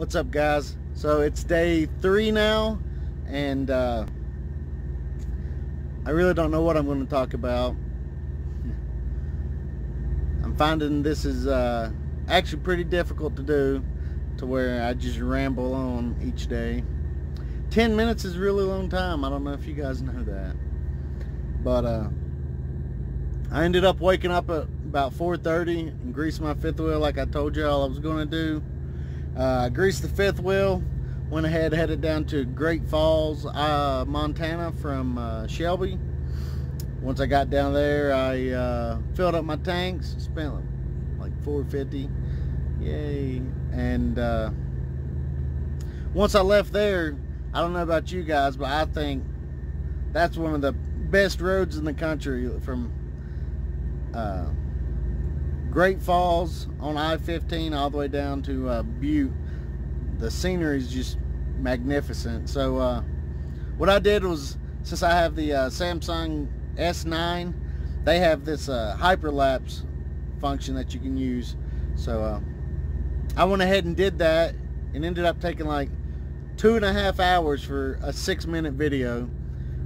What's up guys? So it's day three now and uh, I really don't know what I'm going to talk about. I'm finding this is uh, actually pretty difficult to do to where I just ramble on each day. 10 minutes is really long time. I don't know if you guys know that. But uh, I ended up waking up at about 4.30 and greased my fifth wheel like I told y'all I was going to do. Uh, greased the fifth wheel, went ahead headed down to Great Falls, uh, Montana from uh, Shelby. Once I got down there, I uh, filled up my tanks, spent like 450 Yay. And uh, once I left there, I don't know about you guys, but I think that's one of the best roads in the country from uh, Great Falls on I-15 all the way down to uh, Butte. The scenery is just magnificent. So uh, what I did was, since I have the uh, Samsung S9, they have this uh, hyperlapse function that you can use. So uh, I went ahead and did that and ended up taking like two and a half hours for a six minute video.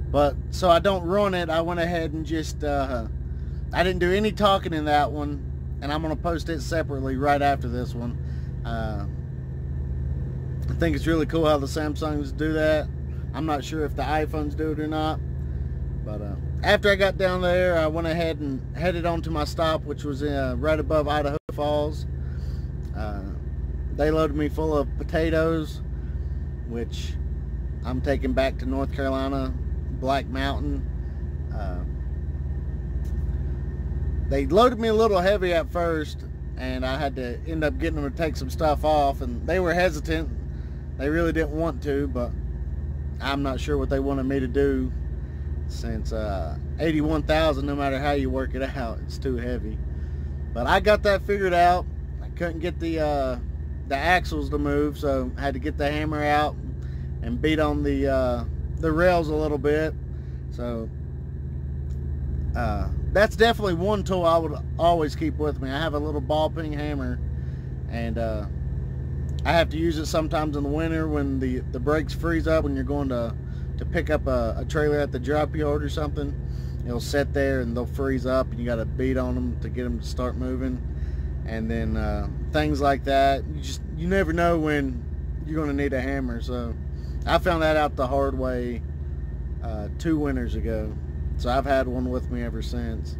But so I don't ruin it, I went ahead and just, uh, I didn't do any talking in that one and I'm going to post it separately right after this one. Uh, I think it's really cool how the Samsungs do that. I'm not sure if the iPhones do it or not. But uh, after I got down there, I went ahead and headed on to my stop, which was uh, right above Idaho Falls. Uh, they loaded me full of potatoes, which I'm taking back to North Carolina, Black Mountain. They loaded me a little heavy at first and I had to end up getting them to take some stuff off and they were hesitant. They really didn't want to but I'm not sure what they wanted me to do since uh, 81,000 no matter how you work it out it's too heavy. But I got that figured out. I couldn't get the uh, the axles to move so I had to get the hammer out and beat on the uh, the rails a little bit. So uh, that's definitely one tool I would always keep with me. I have a little ball peen hammer and uh, I have to use it sometimes in the winter when the, the brakes freeze up when you're going to, to pick up a, a trailer at the drop yard or something. It'll sit there and they'll freeze up and you got to beat on them to get them to start moving. And then uh, things like that. You just you never know when you're going to need a hammer. So I found that out the hard way uh, two winters ago. So I've had one with me ever since.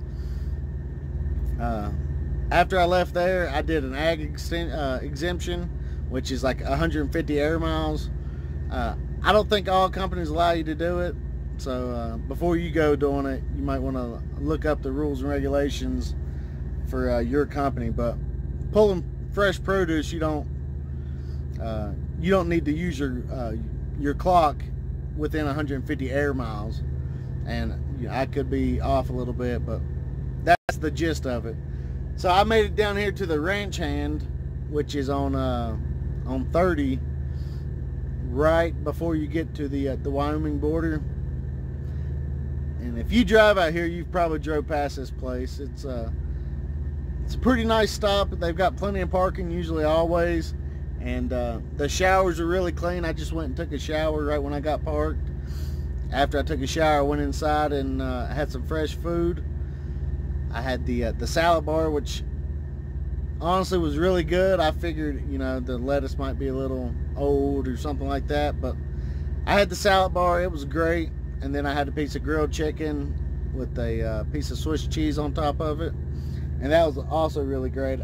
Uh, after I left there, I did an ag uh, exemption, which is like 150 air miles. Uh, I don't think all companies allow you to do it. So uh, before you go doing it, you might want to look up the rules and regulations for uh, your company. But pulling fresh produce, you don't uh, you don't need to use your your clock within 150 air miles and I could be off a little bit, but that's the gist of it. So I made it down here to the ranch hand, which is on uh, on 30, right before you get to the uh, the Wyoming border. And if you drive out here, you've probably drove past this place. It's uh, it's a pretty nice stop. They've got plenty of parking, usually always. And uh, the showers are really clean. I just went and took a shower right when I got parked after I took a shower, I went inside and uh, had some fresh food. I had the uh, the salad bar, which honestly was really good. I figured, you know, the lettuce might be a little old or something like that, but I had the salad bar. It was great. And then I had a piece of grilled chicken with a uh, piece of Swiss cheese on top of it. And that was also really great.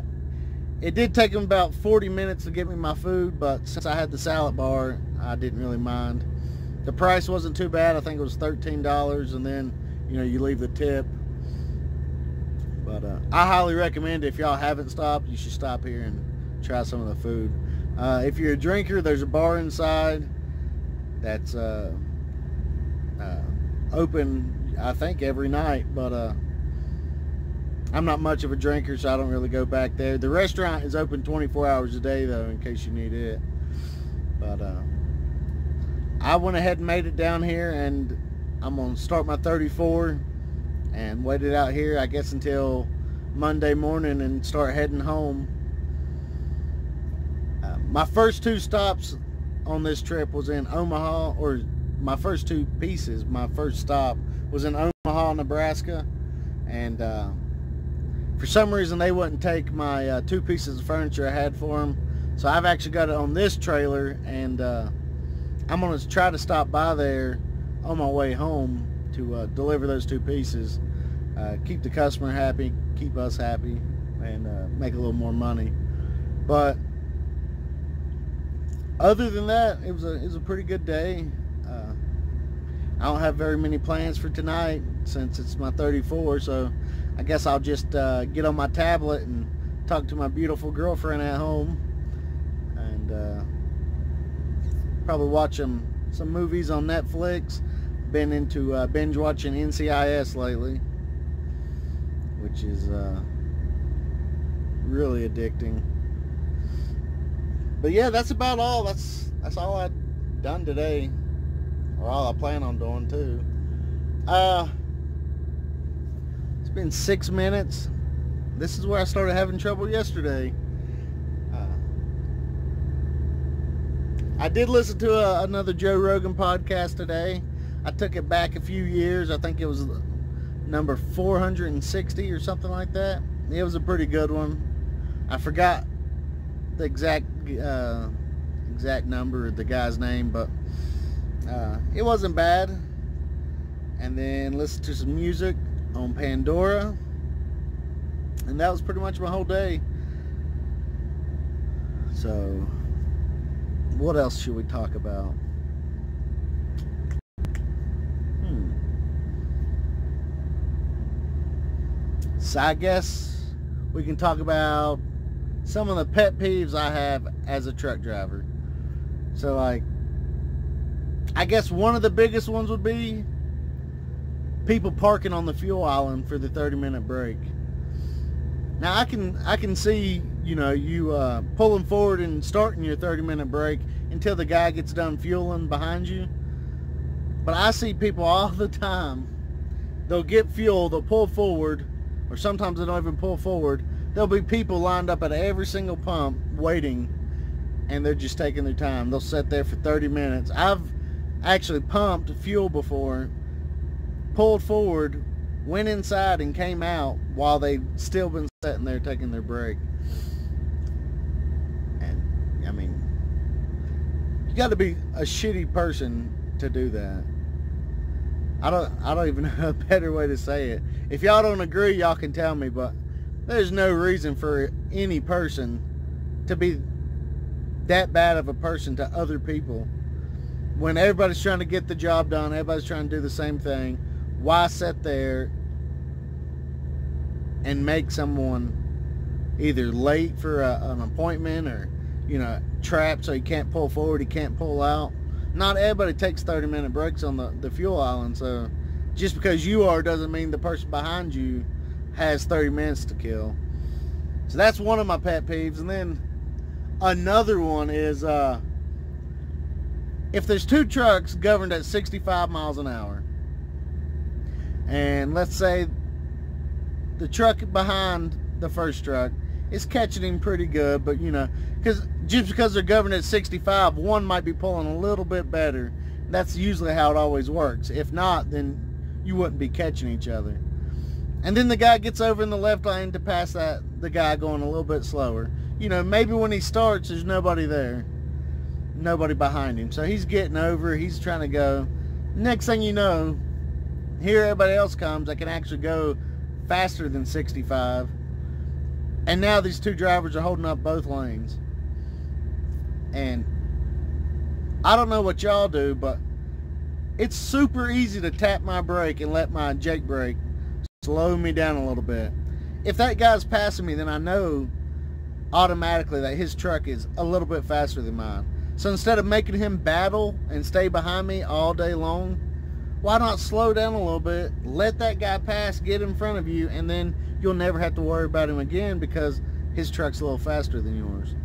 It did take them about 40 minutes to get me my food, but since I had the salad bar, I didn't really mind the price wasn't too bad. I think it was $13 and then, you know, you leave the tip. But uh, I highly recommend if y'all haven't stopped, you should stop here and try some of the food. Uh, if you're a drinker, there's a bar inside that's uh, uh open, I think, every night. But uh, I'm not much of a drinker, so I don't really go back there. The restaurant is open 24 hours a day, though, in case you need it. But uh, I went ahead and made it down here and I'm going to start my 34 and wait it out here I guess until Monday morning and start heading home. Um, my first two stops on this trip was in Omaha, or my first two pieces, my first stop was in Omaha, Nebraska. And uh, for some reason, they wouldn't take my uh, two pieces of furniture I had for them. So I've actually got it on this trailer, and uh, I'm going to try to stop by there on my way home to uh, deliver those two pieces. Uh, keep the customer happy, keep us happy, and uh, make a little more money. But other than that, it was a it was a pretty good day. Uh, I don't have very many plans for tonight since it's my 34, so I guess I'll just uh, get on my tablet and talk to my beautiful girlfriend at home, and uh, probably watch some movies on Netflix. Been into uh, binge watching NCIS lately, which is uh, really addicting but yeah, that's about all. That's that's all I've done today, or all I plan on doing too. Uh, it's been six minutes. This is where I started having trouble yesterday. Uh, I did listen to a, another Joe Rogan podcast today. I took it back a few years. I think it was number 460 or something like that. It was a pretty good one. I forgot the exact uh, exact number of the guy's name, but uh, it wasn't bad. And then listen to some music on Pandora. And that was pretty much my whole day. So, what else should we talk about? Hmm. So I guess we can talk about some of the pet peeves I have as a truck driver. So like, I guess one of the biggest ones would be people parking on the fuel island for the 30 minute break. Now I can I can see you know you uh, pulling forward and starting your 30 minute break until the guy gets done fueling behind you. But I see people all the time. They'll get fuel, they'll pull forward, or sometimes they don't even pull forward, there'll be people lined up at every single pump waiting and they're just taking their time. They'll sit there for 30 minutes. I've actually pumped fuel before, pulled forward, went inside and came out while they've still been sitting there taking their break. I mean, you got to be a shitty person to do that. I don't, I don't even know a better way to say it. If y'all don't agree, y'all can tell me, but there's no reason for any person to be that bad of a person to other people. When everybody's trying to get the job done, everybody's trying to do the same thing, why sit there and make someone either late for a, an appointment or, you know, trapped so he can't pull forward, he can't pull out? Not everybody takes 30 minute breaks on the, the fuel island, so just because you are doesn't mean the person behind you has 30 minutes to kill. So that's one of my pet peeves. And then another one is uh, if there's two trucks governed at 65 miles an hour, and let's say the truck behind the first truck is catching him pretty good, but you know, because just because they're governed at 65, one might be pulling a little bit better. That's usually how it always works. If not, then you wouldn't be catching each other. And then the guy gets over in the left lane to pass that the guy going a little bit slower. You know, maybe when he starts, there's nobody there. Nobody behind him. So he's getting over. He's trying to go. Next thing you know, here everybody else comes I can actually go faster than 65. And now these two drivers are holding up both lanes. And I don't know what y'all do, but it's super easy to tap my brake and let my Jake brake slow me down a little bit. If that guy's passing me, then I know automatically that his truck is a little bit faster than mine. So instead of making him battle and stay behind me all day long, why not slow down a little bit, let that guy pass, get in front of you, and then you'll never have to worry about him again because his truck's a little faster than yours.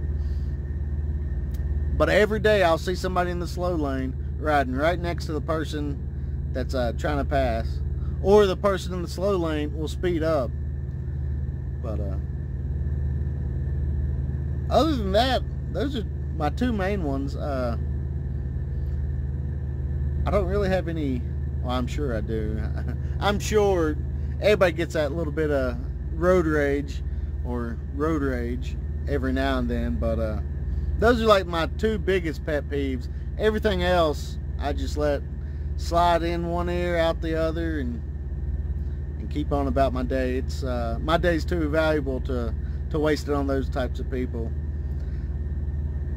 But every day I'll see somebody in the slow lane riding right next to the person that's uh, trying to pass or the person in the slow lane will speed up. But uh, other than that, those are my two main ones, uh, I don't really have any, well, I'm sure I do. I'm sure everybody gets that little bit of road rage or road rage every now and then, but uh, those are like my two biggest pet peeves. Everything else, I just let slide in one ear, out the other, and and keep on about my day. It's uh, my day's too valuable to to waste it on those types of people.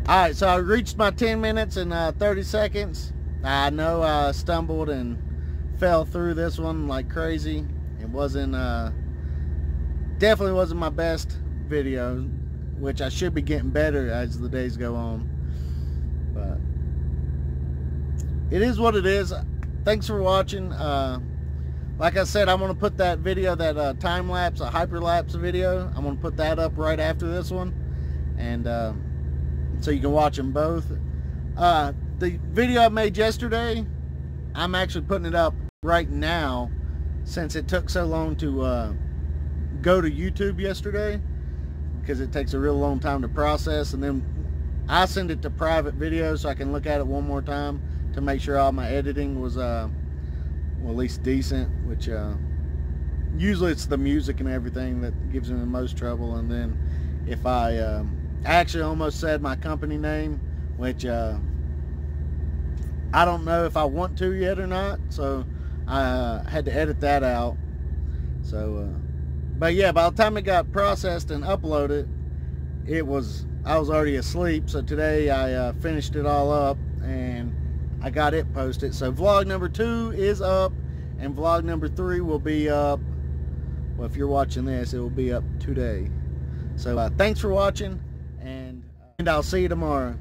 All right, so I reached my 10 minutes and uh, 30 seconds. I know I stumbled and fell through this one like crazy. It wasn't, uh, definitely wasn't my best video, which I should be getting better as the days go on. But it is what it is. Thanks for watching. Uh, like I said, I'm going to put that video, that uh, time-lapse, a hyperlapse video, I'm going to put that up right after this one. And uh, so you can watch them both. Uh, the video I made yesterday, I'm actually putting it up right now since it took so long to uh, go to YouTube yesterday because it takes a real long time to process and then I send it to private video so I can look at it one more time to make sure all my editing was uh, well, at least decent, which uh, usually it's the music and everything that gives me the most trouble. And then if I, um, I actually almost said my company name, which uh, I don't know if I want to yet or not. So I uh, had to edit that out. So, uh, but yeah, by the time it got processed and uploaded, it was, I was already asleep. So today I uh, finished it all up and I got it posted. So vlog number two is up and vlog number three will be up. Well, if you're watching this, it will be up today. So uh, thanks for watching and, and I'll see you tomorrow.